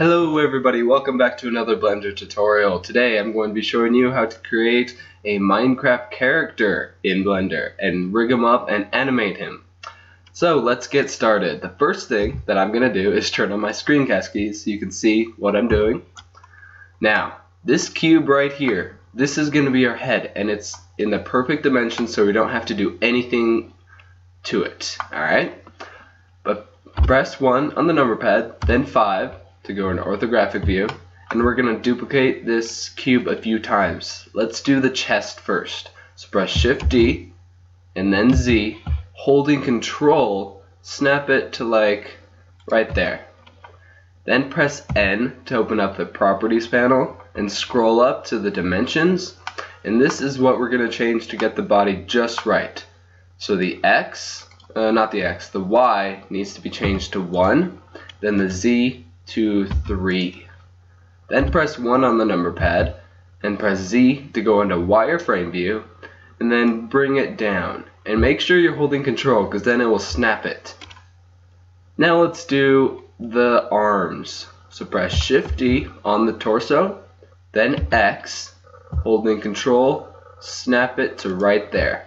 Hello everybody, welcome back to another Blender tutorial. Today I'm going to be showing you how to create a Minecraft character in Blender and rig him up and animate him. So let's get started. The first thing that I'm going to do is turn on my screencast keys so you can see what I'm doing. Now, this cube right here, this is going to be our head and it's in the perfect dimension so we don't have to do anything to it. Alright? But press 1 on the number pad, then 5 to go into orthographic view and we're going to duplicate this cube a few times. Let's do the chest first. So press shift D and then Z holding control snap it to like right there. Then press N to open up the properties panel and scroll up to the dimensions and this is what we're going to change to get the body just right. So the X, uh, not the X, the Y needs to be changed to 1 then the Z two, three. Then press 1 on the number pad and press Z to go into wireframe view and then bring it down. And make sure you're holding control because then it will snap it. Now let's do the arms. So press Shift D on the torso, then X, holding control, snap it to right there.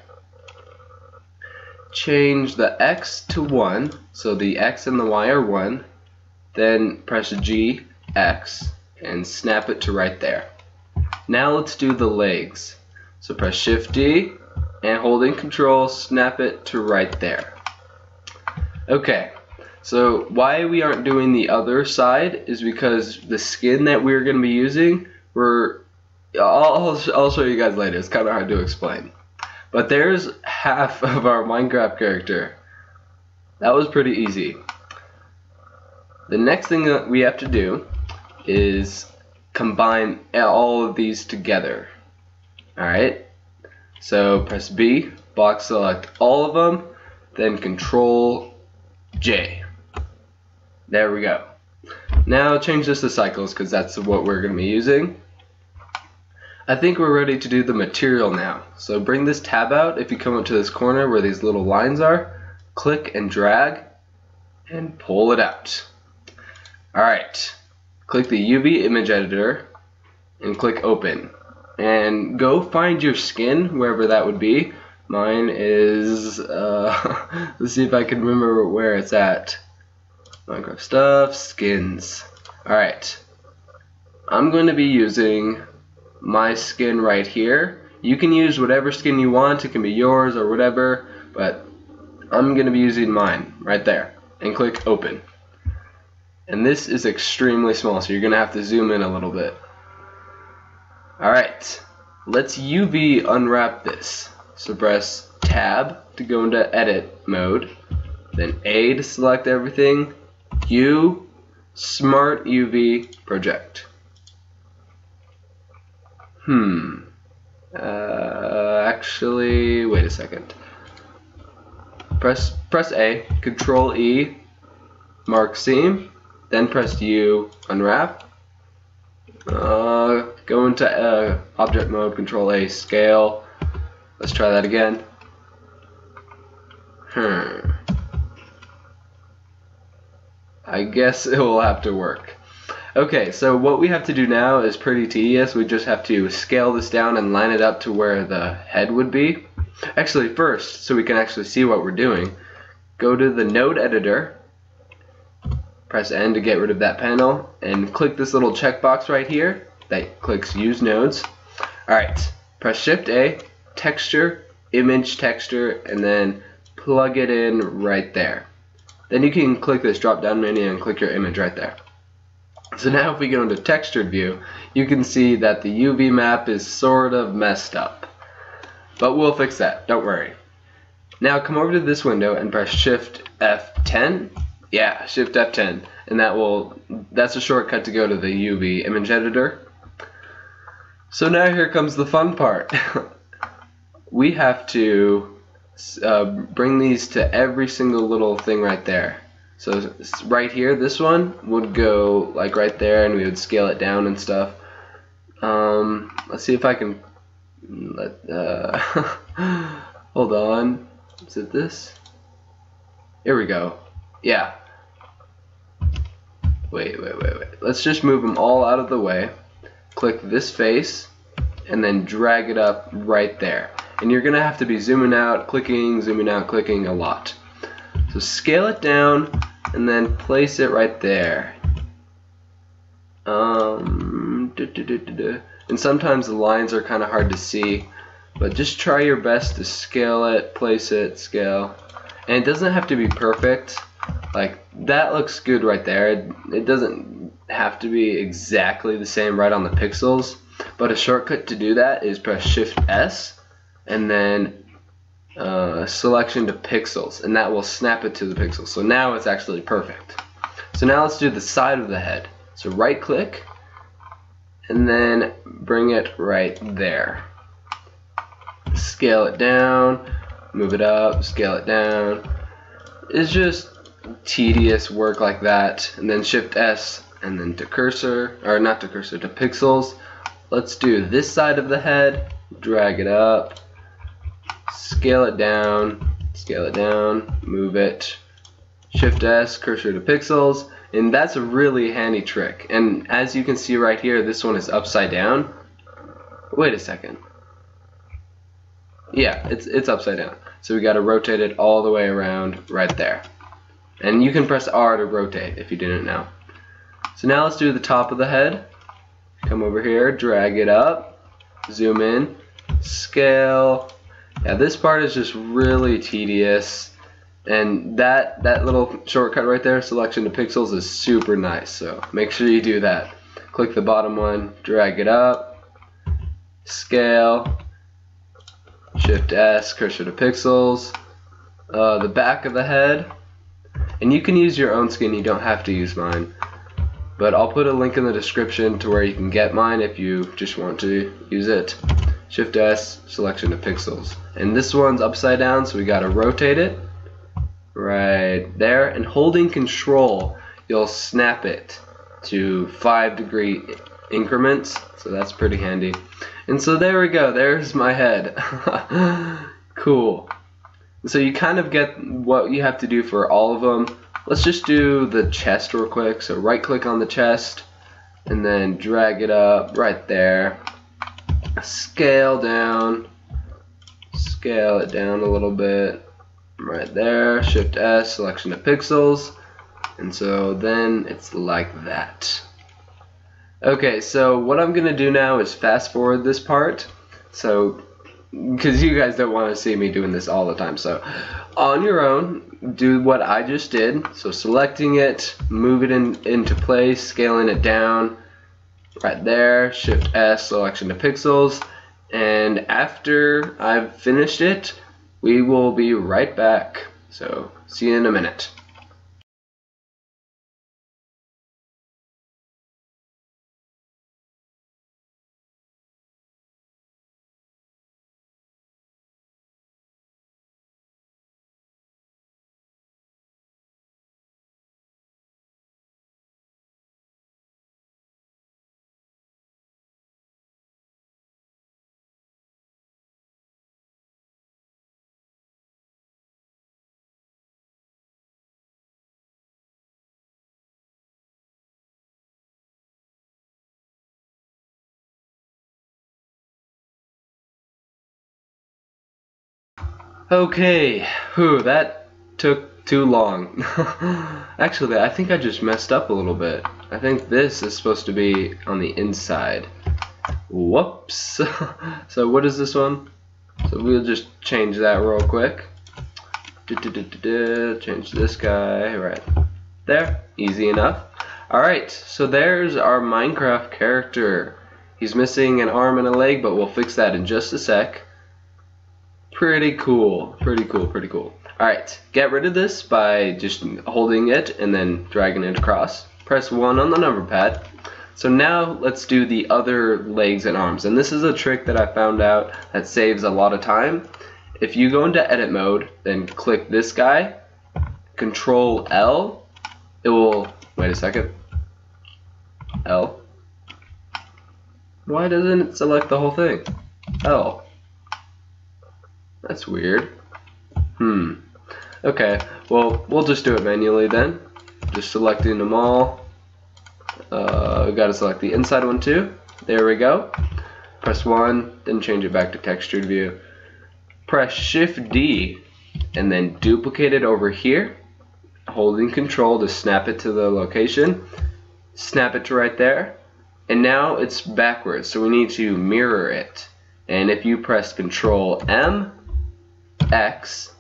Change the X to 1, so the X and the Y are 1, then press G, X, and snap it to right there. Now let's do the legs. So press Shift D, and holding control, snap it to right there. Okay, so why we aren't doing the other side is because the skin that we're going to be using, we're, I'll, I'll show you guys later, it's kind of hard to explain. But there's half of our Minecraft character. That was pretty easy. The next thing that we have to do is combine all of these together. Alright, so press B, box select all of them, then control J. There we go. Now change this to cycles because that's what we're going to be using. I think we're ready to do the material now. So bring this tab out if you come up to this corner where these little lines are, click and drag, and pull it out. Alright, click the UV image editor and click open. And go find your skin, wherever that would be. Mine is, uh, let's see if I can remember where it's at. Minecraft stuff, skins. Alright, I'm going to be using my skin right here. You can use whatever skin you want, it can be yours or whatever, but I'm going to be using mine right there. And click open. And this is extremely small, so you're going to have to zoom in a little bit. Alright, let's UV unwrap this. So press Tab to go into Edit mode, then A to select everything, U, Smart UV Project. Hmm. Uh, actually, wait a second. Press press A, Control E, mark seam, then press U, unwrap. Uh, go into uh, object mode, control A, scale. Let's try that again. Hmm. I guess it will have to work. Okay, so what we have to do now is pretty tedious. We just have to scale this down and line it up to where the head would be. Actually, first, so we can actually see what we're doing, go to the node editor Press N to get rid of that panel and click this little checkbox right here that clicks use nodes. Alright, press shift A, texture, image texture, and then plug it in right there. Then you can click this drop down menu and click your image right there. So now if we go into textured view, you can see that the UV map is sort of messed up. But we'll fix that, don't worry. Now come over to this window and press shift F10 yeah, Shift F10, and that will that's a shortcut to go to the UV image editor. So now here comes the fun part. we have to uh, bring these to every single little thing right there. So right here, this one would go like right there, and we would scale it down and stuff. Um, let's see if I can let. Uh, hold on. Is it this? Here we go. Yeah. Wait, wait, wait, wait. let's just move them all out of the way. Click this face and then drag it up right there. And you're going to have to be zooming out, clicking, zooming out, clicking a lot. So scale it down and then place it right there. Um, and sometimes the lines are kind of hard to see, but just try your best to scale it, place it, scale. And it doesn't have to be perfect. Like that looks good right there. It, it doesn't have to be exactly the same right on the pixels, but a shortcut to do that is press Shift S and then uh, selection to pixels, and that will snap it to the pixels. So now it's actually perfect. So now let's do the side of the head. So right click, and then bring it right there. Scale it down, move it up, scale it down. It's just tedious work like that. And then Shift S, and then to cursor, or not to cursor, to pixels. Let's do this side of the head, drag it up, scale it down, scale it down, move it, Shift S, cursor to pixels, and that's a really handy trick. And as you can see right here, this one is upside down. Wait a second. Yeah, it's, it's upside down. So we got to rotate it all the way around right there. And you can press R to rotate if you didn't know. So now let's do the top of the head. Come over here, drag it up, zoom in, scale. Yeah, this part is just really tedious and that that little shortcut right there selection to pixels is super nice so make sure you do that click the bottom one drag it up scale shift S cursor to pixels uh, the back of the head and you can use your own skin you don't have to use mine. But I'll put a link in the description to where you can get mine if you just want to use it. Shift S selection to pixels. And this one's upside down so we gotta rotate it right there. And holding control you'll snap it to five degree increments so that's pretty handy. And so there we go there's my head. Cool so you kind of get what you have to do for all of them. Let's just do the chest real quick. So right click on the chest and then drag it up right there. Scale down. Scale it down a little bit. Right there, Shift S, selection of pixels, and so then it's like that. Okay, so what I'm going to do now is fast forward this part, so, because you guys don't want to see me doing this all the time, so on your own, do what I just did, so selecting it, move it in, into place, scaling it down, right there, Shift S, selection of pixels, and after I've finished it, we will be right back. So, see you in a minute. Okay, whew, that took too long. Actually, I think I just messed up a little bit. I think this is supposed to be on the inside. Whoops. so what is this one? So we'll just change that real quick. Change this guy right there. Easy enough. Alright, so there's our Minecraft character. He's missing an arm and a leg, but we'll fix that in just a sec. Pretty cool. Pretty cool. Pretty cool. Alright, get rid of this by just holding it and then dragging it across. Press 1 on the number pad. So now let's do the other legs and arms. And this is a trick that I found out that saves a lot of time. If you go into edit mode, then click this guy, control L, it will, wait a second, L. Why doesn't it select the whole thing? L. That's weird. Hmm. Okay, well, we'll just do it manually then. Just selecting them all. Uh, we gotta select the inside one too. There we go. Press 1, then change it back to textured view. Press Shift D and then duplicate it over here. Holding control to snap it to the location. Snap it to right there. And now it's backwards, so we need to mirror it. And if you press Control M, X,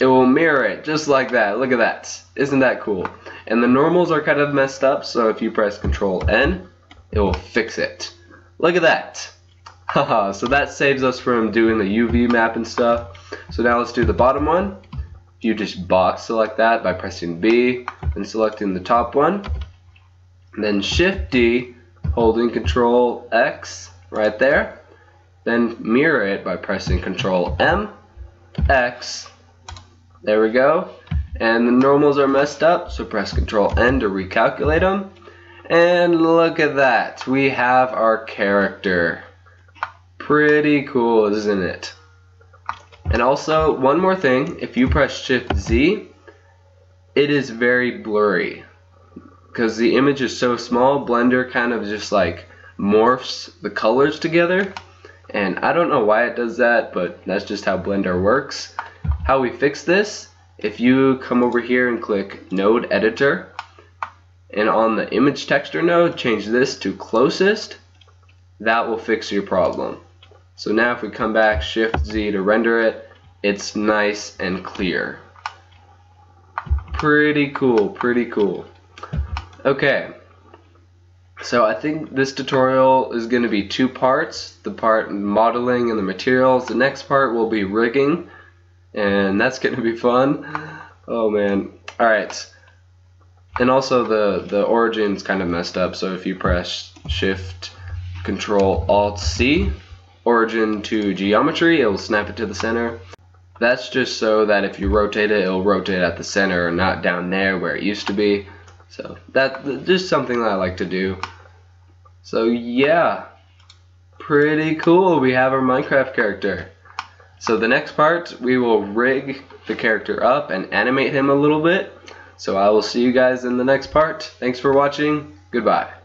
it will mirror it just like that. Look at that. Isn't that cool? And the normals are kind of messed up, so if you press Control N, it will fix it. Look at that. Haha, so that saves us from doing the UV map and stuff. So now let's do the bottom one. You just box select that by pressing B and selecting the top one. And then Shift D, holding Control X right there. Then mirror it by pressing Control M, X, there we go. And the normals are messed up, so press Control N to recalculate them. And look at that, we have our character. Pretty cool, isn't it? And also, one more thing, if you press Shift Z, it is very blurry. Because the image is so small, Blender kind of just like morphs the colors together. And I don't know why it does that, but that's just how Blender works. How we fix this, if you come over here and click Node Editor, and on the image texture node, change this to closest, that will fix your problem. So now if we come back, Shift Z to render it, it's nice and clear. Pretty cool, pretty cool. Okay, so I think this tutorial is going to be two parts. The part modeling and the materials. The next part will be rigging and that's gonna be fun. Oh man. Alright. And also the, the origin's kind of messed up, so if you press Shift Control Alt C, origin to geometry, it will snap it to the center. That's just so that if you rotate it, it'll rotate at the center, not down there where it used to be. So that just something that I like to do. So yeah, pretty cool. We have our Minecraft character. So the next part, we will rig the character up and animate him a little bit. So I will see you guys in the next part. Thanks for watching. Goodbye.